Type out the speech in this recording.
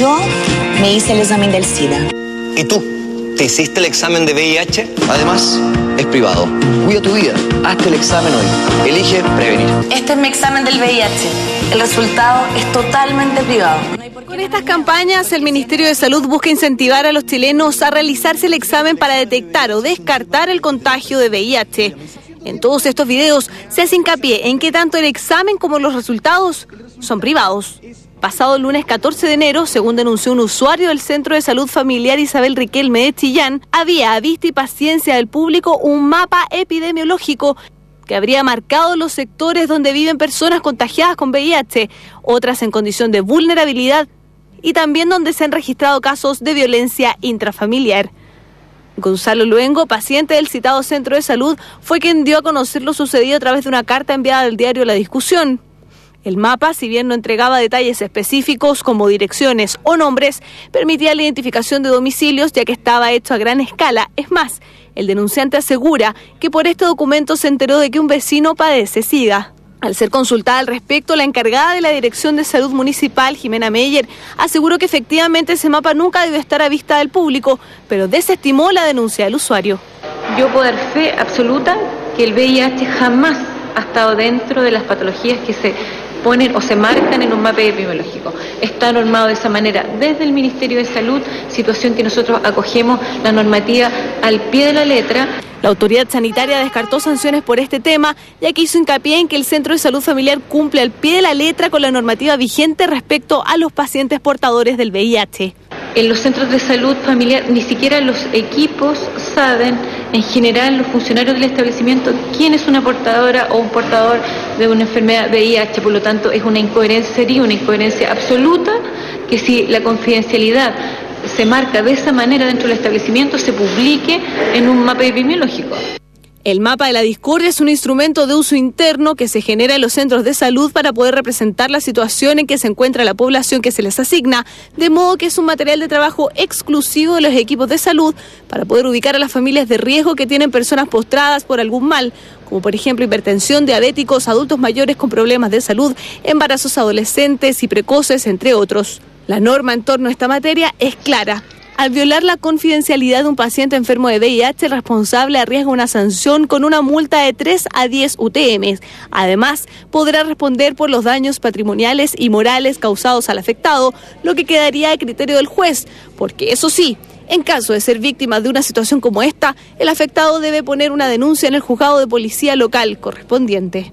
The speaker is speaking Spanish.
Yo me hice el examen del SIDA. ¿Y tú? ¿Te hiciste el examen de VIH? Además, es privado. Cuida tu vida. Hazte el examen hoy. Elige prevenir. Este es mi examen del VIH. El resultado es totalmente privado. Con estas campañas, el Ministerio de Salud busca incentivar a los chilenos a realizarse el examen para detectar o descartar el contagio de VIH. En todos estos videos se hace hincapié en que tanto el examen como los resultados son privados. Pasado el lunes 14 de enero, según denunció un usuario del Centro de Salud Familiar Isabel Riquelme de había a vista y paciencia del público un mapa epidemiológico que habría marcado los sectores donde viven personas contagiadas con VIH, otras en condición de vulnerabilidad y también donde se han registrado casos de violencia intrafamiliar. Gonzalo Luengo, paciente del citado centro de salud, fue quien dio a conocer lo sucedido a través de una carta enviada al diario La Discusión. El mapa, si bien no entregaba detalles específicos como direcciones o nombres, permitía la identificación de domicilios ya que estaba hecho a gran escala. Es más, el denunciante asegura que por este documento se enteró de que un vecino padece SIDA. Al ser consultada al respecto, la encargada de la Dirección de Salud Municipal, Jimena Meyer, aseguró que efectivamente ese mapa nunca debió estar a vista del público, pero desestimó la denuncia del usuario. Yo puedo dar fe absoluta que el VIH jamás ha estado dentro de las patologías que se ponen o se marcan en un mapa epidemiológico. Está normado de esa manera desde el Ministerio de Salud, situación que nosotros acogemos la normativa al pie de la letra. La autoridad sanitaria descartó sanciones por este tema, ya que hizo hincapié en que el Centro de Salud Familiar cumple al pie de la letra con la normativa vigente respecto a los pacientes portadores del VIH. En los centros de salud familiar ni siquiera los equipos saben, en general los funcionarios del establecimiento, quién es una portadora o un portador de una enfermedad VIH. Por lo tanto, es una incoherencia, sería una incoherencia absoluta que si la confidencialidad se marca de esa manera dentro del establecimiento, se publique en un mapa epidemiológico. El mapa de la discordia es un instrumento de uso interno que se genera en los centros de salud para poder representar la situación en que se encuentra la población que se les asigna, de modo que es un material de trabajo exclusivo de los equipos de salud para poder ubicar a las familias de riesgo que tienen personas postradas por algún mal, como por ejemplo hipertensión, diabéticos, adultos mayores con problemas de salud, embarazos adolescentes y precoces, entre otros. La norma en torno a esta materia es clara al violar la confidencialidad de un paciente enfermo de VIH, el responsable arriesga una sanción con una multa de 3 a 10 UTM. Además, podrá responder por los daños patrimoniales y morales causados al afectado, lo que quedaría a criterio del juez, porque eso sí, en caso de ser víctima de una situación como esta, el afectado debe poner una denuncia en el juzgado de policía local correspondiente.